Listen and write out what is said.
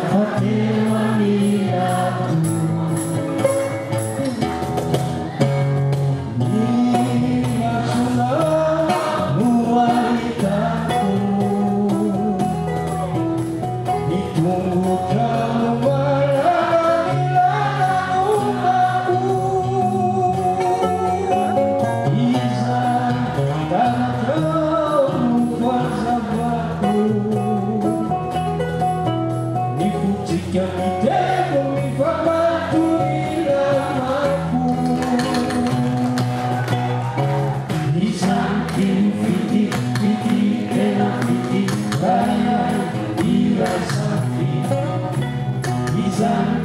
Sapateiro jika tidak bermanfaat Raya, Ira Di Izan